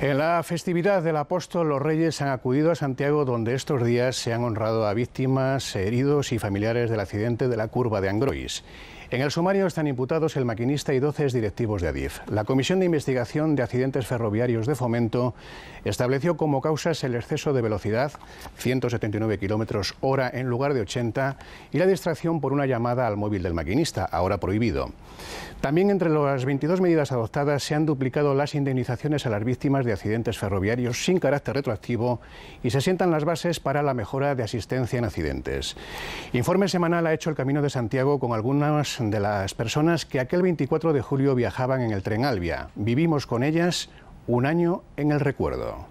En la festividad del apóstol, los reyes han acudido a Santiago, donde estos días se han honrado a víctimas, heridos y familiares del accidente de la curva de Angrois. En el sumario están imputados el maquinista y 12 directivos de Adif. La Comisión de Investigación de Accidentes Ferroviarios de Fomento estableció como causas el exceso de velocidad, 179 kilómetros hora en lugar de 80, y la distracción por una llamada al móvil del maquinista, ahora prohibido. También entre las 22 medidas adoptadas se han duplicado las indemnizaciones a las víctimas de accidentes ferroviarios sin carácter retroactivo y se sientan las bases para la mejora de asistencia en accidentes. Informe semanal ha hecho el Camino de Santiago con algunas de las personas que aquel 24 de julio viajaban en el tren Albia. Vivimos con ellas un año en el recuerdo.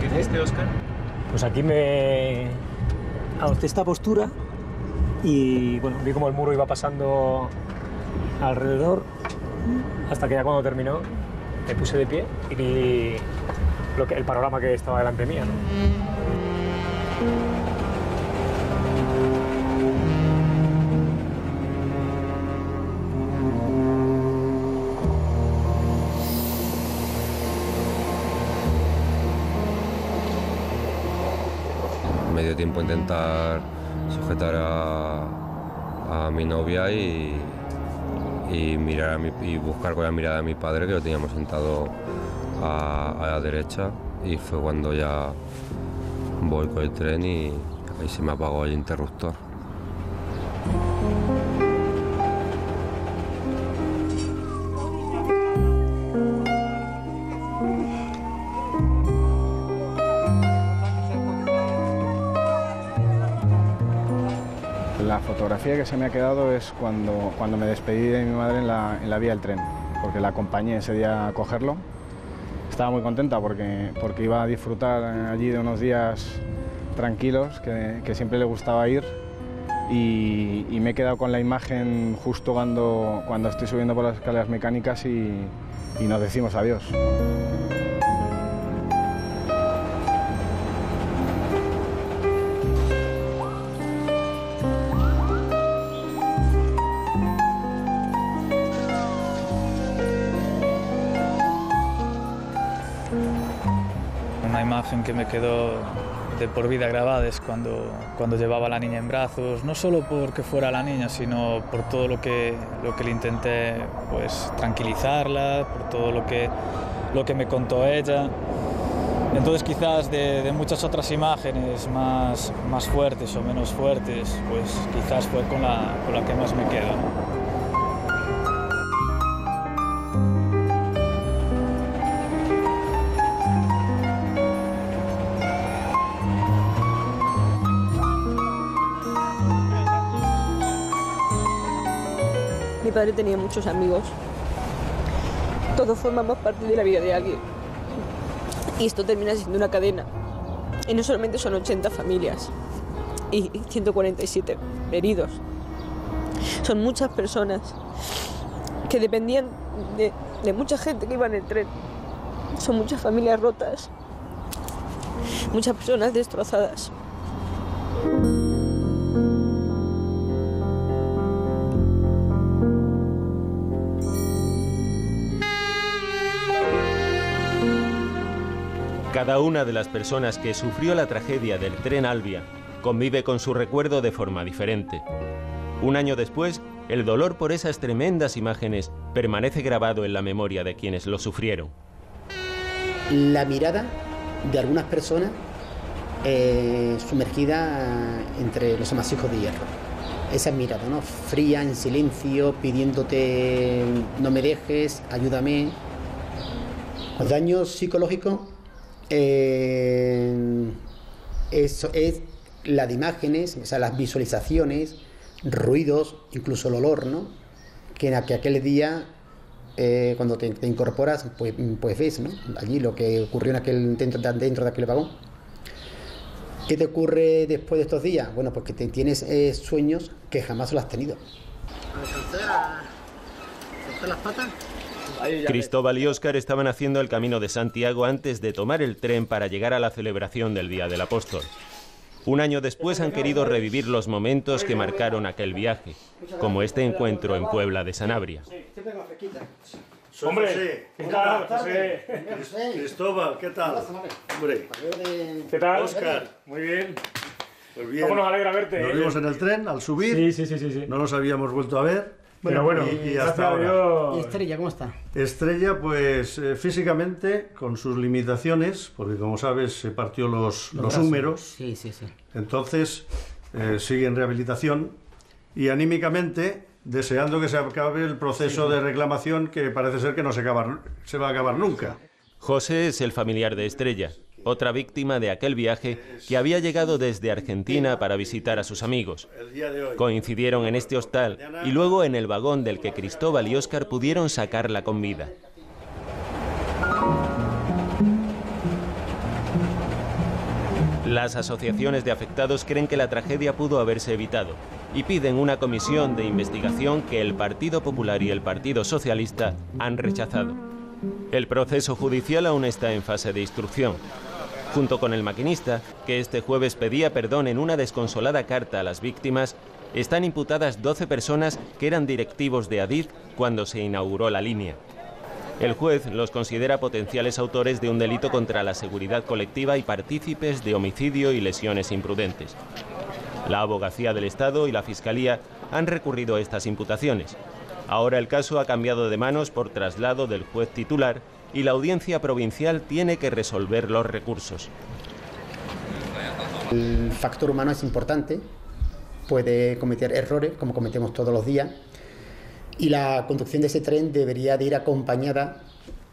¿Qué hiciste, Oscar? Pues aquí me adopté esta postura y bueno, vi como el muro iba pasando alrededor hasta que ya cuando terminó me puse de pie y vi lo que, el panorama que estaba delante mía. ¿no? Tiempo intentar sujetar a, a mi novia y, mirar a mi- y buscar con la mirada de mi padre que lo teníamos sentado a, a la derecha y fue cuando ya voy con el tren y ahí se me apagó el interruptor. Fotografía que se me ha quedado es cuando, cuando me despedí de mi madre en la, en la vía del tren, porque la acompañé ese día a cogerlo. Estaba muy contenta porque, porque iba a disfrutar allí de unos días tranquilos, que, que siempre le gustaba ir. Y, y me he quedado con la imagen justo cuando, cuando estoy subiendo por las escaleras mecánicas y, y nos decimos adiós. Que me quedó de por vida grabada es cuando, cuando llevaba a la niña en brazos, no solo porque fuera la niña, sino por todo lo que, lo que le intenté pues, tranquilizarla, por todo lo que, lo que me contó ella. Entonces quizás de, de muchas otras imágenes más, más fuertes o menos fuertes, pues quizás fue con la, con la que más me quedo. ¿no? Mi padre tenía muchos amigos. Todos formamos parte de la vida de alguien. Y esto termina siendo una cadena. Y no solamente son 80 familias y 147 heridos. Son muchas personas que dependían de, mucha gente que iba en el tren. Son muchas familias rotas. Muchas personas destrozadas. Cada una de las personas que sufrió la tragedia del tren Albia convive con su recuerdo de forma diferente. Un año después, el dolor por esas tremendas imágenes permanece grabado en la memoria de quienes lo sufrieron. la mirada de algunas personas eh, sumergida entre los amasijos de hierro. Esa mirada, ¿no? Fría, en silencio, pidiéndote no me dejes, ayúdame. Los daños psicológicos eso es la de imágenes, o sea, las visualizaciones, ruidos, incluso el olor, ¿no? Que, que aquel día eh, cuando te, incorporas, pues, pues ves, ¿no? Allí lo que ocurrió en aquel, dentro, de aquel vagón. ¿Qué te ocurre después de estos días? Bueno, pues que te tienes eh, sueños que jamás lo has tenido. las patas? Cristóbal y Óscar estaban haciendo el camino de Santiago antes de tomar el tren para llegar a la celebración del Día del Apóstol. Un año después han querido revivir los momentos que marcaron aquel viaje, como este encuentro en Puebla de Sanabria. Hombre, ¿qué tal? Cristóbal, ¿qué tal? Hombre, ¿qué tal? Óscar. Muy bien. Pues bien. ¿Cómo nos alegra verte? Nos vimos en el tren al subir. Sí, sí, sí, sí. sí. No nos habíamos vuelto a ver. Pero bueno, y, hasta ahora. Dios. ¿Y Estrella cómo está? Estrella, pues eh, físicamente, con sus limitaciones, porque como sabes, se partió los, los húmeros, Sí, sí, sí. entonces eh, sigue en rehabilitación. Y anímicamente, deseando que se acabe el proceso de reclamación que parece ser que no se, acaba- se va a acabar nunca. José es el familiar de Estrella, otra víctima de aquel viaje que había llegado desde Argentina para visitar a sus amigos. Coincidieron en este hostal y luego en el vagón del que Cristóbal y Óscar pudieron sacarla con vida. Las asociaciones de afectados creen que la tragedia pudo haberse evitado y piden una comisión de investigación que el Partido Popular y el Partido Socialista han rechazado. El proceso judicial aún está en fase de instrucción. Junto con el maquinista, que este jueves pedía perdón en una desconsolada carta a las víctimas, están imputadas 12 personas que eran directivos de Adif cuando se inauguró la línea. El juez los considera potenciales autores de un delito contra la seguridad colectiva y partícipes de homicidio y lesiones imprudentes. La abogacía del Estado y la Fiscalía han recurrido a estas imputaciones. Ahora el caso ha cambiado de manos por traslado del juez titular y la audiencia provincial tiene que resolver los recursos. El factor humano es importante, puede cometer errores, como cometemos todos los días, y la conducción de ese tren debería de ir acompañada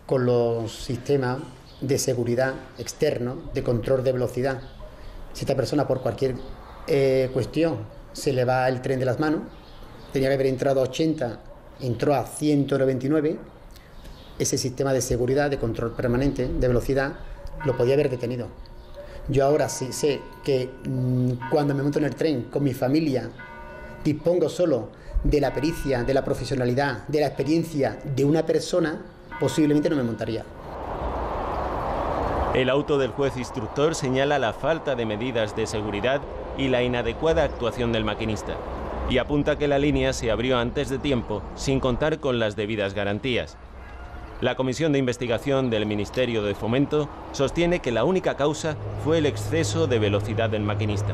con los sistemas de seguridad externos, de control de velocidad. Si esta persona por cualquier eh, cuestión se le va el tren de las manos, tenía que haber entrado a 80, entró a 199, ese sistema de seguridad, de control permanente, de velocidad, lo podía haber detenido. Yo ahora sí sé que mm, cuando me monto en el tren con mi familia, dispongo solo de la pericia, de la profesionalidad, de la experiencia de una persona, posiblemente no me montaría. El auto del juez instructor señala la falta de medidas de seguridad y la inadecuada actuación del maquinista, y apunta que la línea se abrió antes de tiempo sin contar con las debidas garantías. La Comisión de Investigación del Ministerio de Fomento sostiene que la única causa fue el exceso de velocidad del maquinista.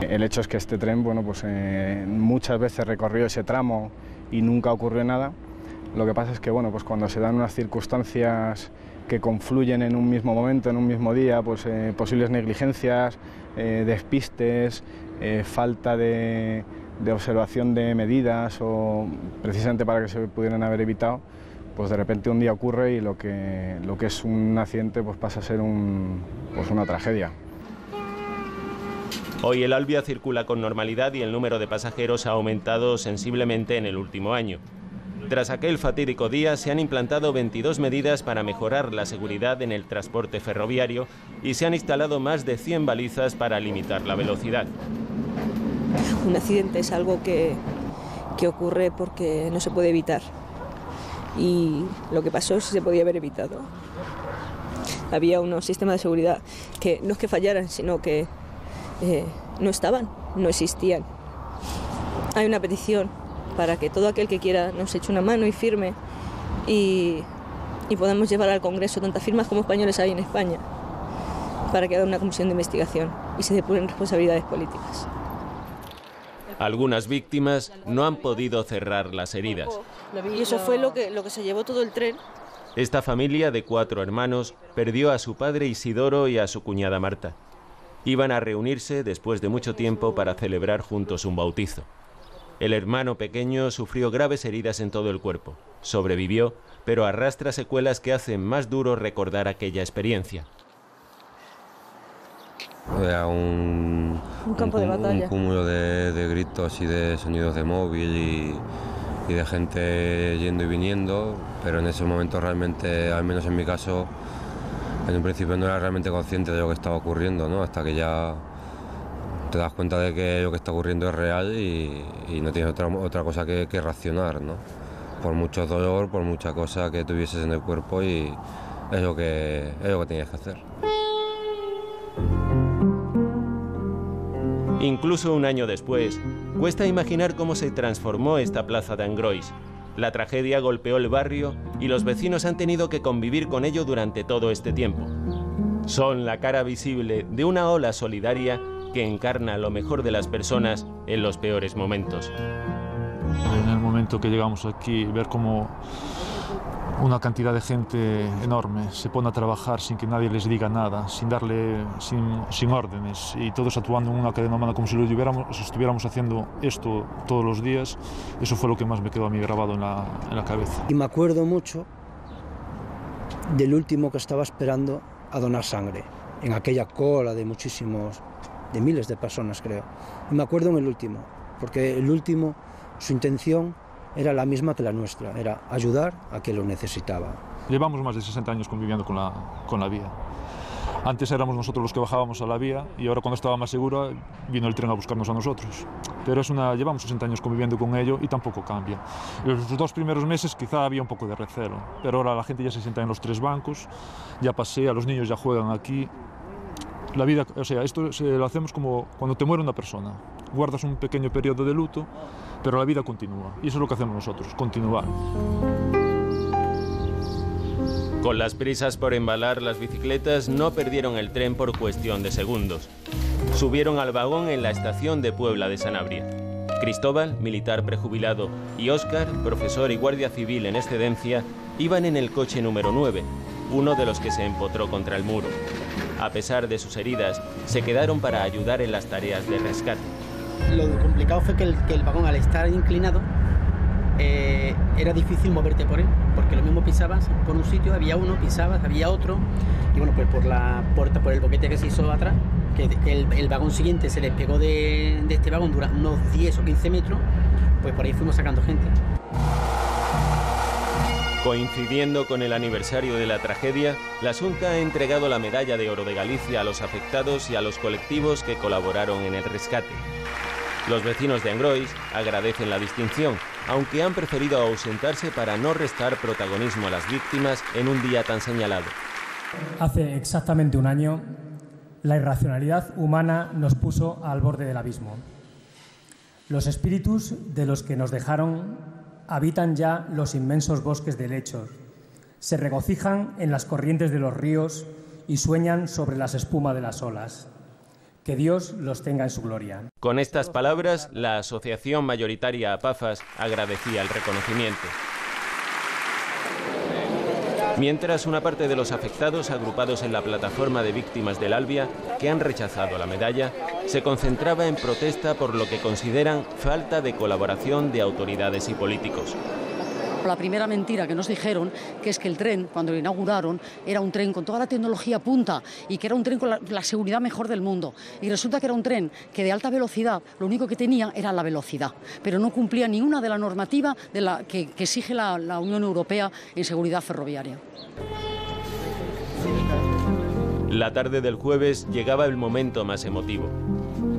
El hecho es que este tren, bueno, pues eh, muchas veces recorrió ese tramo y nunca ocurrió nada. Lo que pasa es que, bueno, pues cuando se dan unas circunstancias que confluyen en un mismo momento, en un mismo día, pues eh, posibles negligencias, eh, despistes, falta de, de observación de medidas o precisamente para que se pudieran haber evitado, pues de repente un día ocurre y lo que, lo que es un accidente pues pasa a ser un, pues una tragedia. Hoy el Albia circula con normalidad y el número de pasajeros ha aumentado sensiblemente en el último año. Tras aquel fatídico día se han implantado 22 medidas para mejorar la seguridad en el transporte ferroviario y se han instalado más de 100 balizas para limitar la velocidad. Un accidente es algo que, que ocurre porque no se puede evitar. Y lo que pasó se podía haber evitado. Había unos sistemas de seguridad que no es que fallaran, sino que eh, no estaban, no existían. Hay una petición para que todo aquel que quiera nos eche una mano y firme y, y podamos llevar al Congreso tantas firmas como españoles hay en España para que haga una comisión de investigación y se depuren responsabilidades políticas. Algunas víctimas no han podido cerrar las heridas. Y eso fue lo que, lo que se llevó todo el tren. Esta familia de cuatro hermanos perdió a su padre Isidoro y a su cuñada Marta. Iban a reunirse después de mucho tiempo para celebrar juntos un bautizo. El hermano pequeño sufrió graves heridas en todo el cuerpo. Sobrevivió, pero arrastra secuelas que hacen más duro recordar aquella experiencia. Era un, Un campo de cum- batalla. un cúmulo de, de gritos y de sonidos de móvil y, y de gente yendo y viniendo, pero en ese momento realmente, al menos en mi caso, En un principio no era realmente consciente de lo que estaba ocurriendo, ¿no? Hasta que ya te das cuenta de que lo que está ocurriendo es real y, no tienes otra, otra cosa que, que racionar, ¿no? Por mucho dolor, por mucha cosa que tuvieses en el cuerpo y es lo que, es lo que tienes que hacer. Incluso un año después, cuesta imaginar cómo se transformó esta plaza de Angrois. La tragedia golpeó el barrio y los vecinos han tenido que convivir con ello durante todo este tiempo. Son la cara visible de una ola solidaria que encarna lo mejor de las personas en los peores momentos. En el momento que llegamos aquí, ver cómo una cantidad de gente enorme se pone a trabajar sin que nadie les diga nada, sin darle, sin, sin órdenes y todos actuando en una cadena humana como si lo estuviéramos haciendo esto todos los días, eso fue lo que más me quedó a mí grabado en la, en la cabeza. Y me acuerdo mucho del último que estaba esperando a donar sangre, en aquella cola de muchísimos, de miles de personas creo. Y me acuerdo en el último, porque el último, su intención era la misma que la nuestra, era ayudar a quien lo necesitaba. Llevamos más de 60 años conviviendo con la, con la vía. Antes éramos nosotros los que bajábamos a la vía y ahora cuando estaba más segura vino el tren a buscarnos a nosotros. Pero es una, llevamos 60 años conviviendo con ello y tampoco cambia. Los dos primeros meses quizá había un poco de recelo, pero ahora la gente ya se sienta en los tres bancos, ya pasea, los niños ya juegan aquí. La vida, o sea, esto se, lo hacemos como cuando te muere una persona. Guardas un pequeño periodo de luto pero la vida continúa y eso es lo que hacemos nosotros, continuar. Con las prisas por embalar las bicicletas no perdieron el tren por cuestión de segundos. Subieron al vagón en la estación de Puebla de Sanabria. Cristóbal, militar prejubilado, y Óscar, profesor y guardia civil en excedencia, iban en el coche número 9, uno de los que se empotró contra el muro. A pesar de sus heridas, se quedaron para ayudar en las tareas de rescate lo complicado fue que el, que el vagón al estar inclinado eh, era difícil moverte por él, porque lo mismo pisabas por un sitio, había uno, pisabas, había otro, y bueno, pues por la puerta, por el boquete que se hizo atrás, que, el, vagón siguiente se les pegó de, de este vagón durante unos 10 o 15 metros, pues por ahí fuimos sacando gente. Coincidiendo con el aniversario de la tragedia, la Junta ha entregado la Medalla de Oro de Galicia a los afectados y a los colectivos que colaboraron en el rescate. Los vecinos de Angrois agradecen la distinción, aunque han preferido ausentarse para no restar protagonismo a las víctimas en un día tan señalado. Hace exactamente un año, la irracionalidad humana nos puso al borde del abismo. Los espíritus de los que nos dejaron habitan ya los inmensos bosques de lechos, se regocijan en las corrientes de los ríos y sueñan sobre las espumas de las olas. Que Dios los tenga en su gloria. Con estas palabras, la Asociación Mayoritaria APAFAS agradecía el reconocimiento. Mientras una parte de los afectados agrupados en la plataforma de víctimas del Albia, que han rechazado la medalla, se concentraba en protesta por lo que consideran falta de colaboración de autoridades y políticos. La primera mentira que nos dijeron, que es que el tren, cuando lo inauguraron, era un tren con toda la tecnología punta y que era un tren con la, seguridad mejor del mundo. Y resulta que era un tren que de alta velocidad, lo único que tenía era la velocidad, pero no cumplía ni una de la normativa de la, que, exige la Unión Europea en seguridad ferroviaria. La tarde del jueves llegaba el momento más emotivo,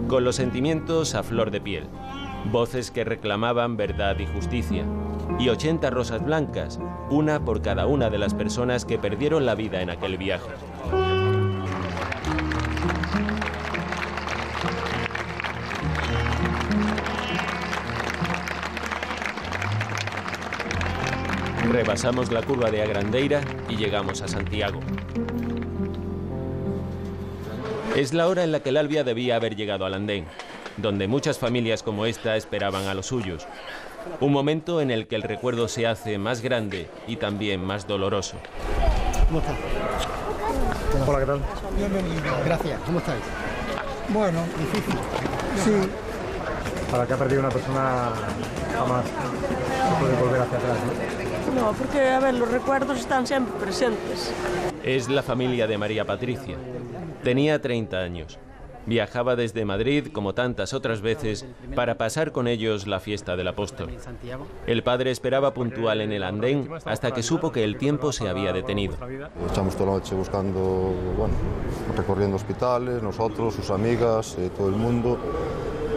con los sentimientos a flor de piel, voces que reclamaban verdad y justicia, y 80 rosas blancas, una por cada una de las personas que perdieron la vida en aquel viaje. Rebasamos la curva de Agrandeira y llegamos a Santiago. Es la hora en la que el Albia debía haber llegado al andén, donde muchas familias como esta esperaban a los suyos. Un momento en el que el recuerdo se hace más grande y también más doloroso. ¿Cómo estás? Hola, ¿qué tal? Bienvenido. Gracias. ¿Cómo estáis? Bueno, difícil. Sí. Para que ha perdido una persona jamás no puede volver hacia atrás, ¿no? No, porque, a ver, los recuerdos están siempre presentes. Es la familia de María Patricia. Tenía 30 años. Viajaba desde Madrid, como tantas otras veces, para pasar con ellos la fiesta del apóstol. El padre esperaba puntual en el andén hasta que supo que el tiempo se había detenido. Echamos toda la noche buscando, bueno, recorriendo hospitales, nosotros, sus amigas, eh, todo el mundo.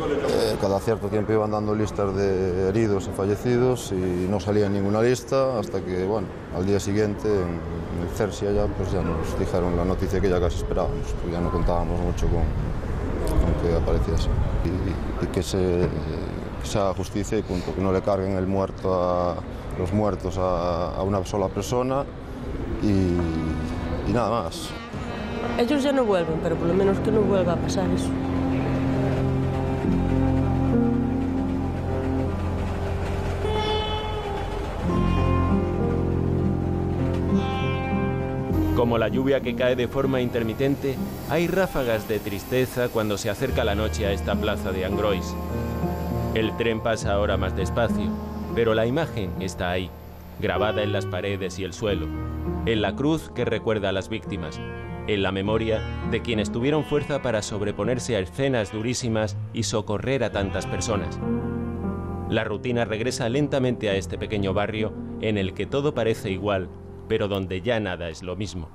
Eh, cada cierto tiempo iban dando listas de heridos y fallecidos y no salía ninguna lista hasta que, bueno, al día siguiente en el CERSIA ya, pues ya nos dijeron la noticia que ya casi esperábamos, porque ya no contábamos mucho con, que apareciese. Y, que, se, que se haga justicia y que no le carguen el muerto a los muertos a, a una sola persona y, y nada más. Ellos ya no vuelven, pero por lo menos que no vuelva a pasar eso. Como la lluvia que cae de forma intermitente, hay ráfagas de tristeza cuando se acerca la noche a esta plaza de Angrois. El tren pasa ahora más despacio, pero la imagen está ahí, grabada en las paredes y el suelo, en la cruz que recuerda a las víctimas, en la memoria de quienes tuvieron fuerza para sobreponerse a escenas durísimas y socorrer a tantas personas. La rutina regresa lentamente a este pequeño barrio en el que todo parece igual, pero donde ya nada es lo mismo.